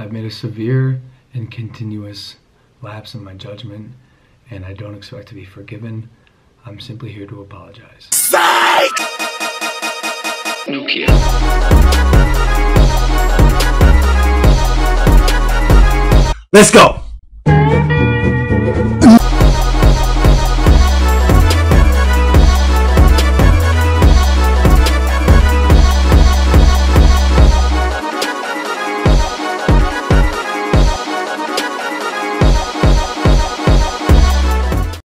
I've made a severe and continuous lapse in my judgment, and I don't expect to be forgiven. I'm simply here to apologize. Nokia. Let's go.